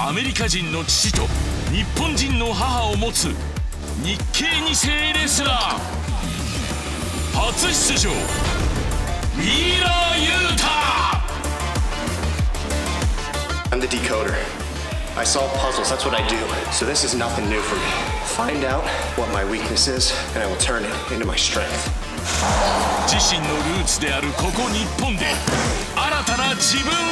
アメリカ人の父と日本人の母を持つ日系2世レスラー初出場ミーラー・ユータ I'm the decoder. I solve puzzles, that's what I do. So this is nothing new for me. Find out what my weakness is, and I will turn it into my strength. 自身のルーツであるここ日本で新たな自分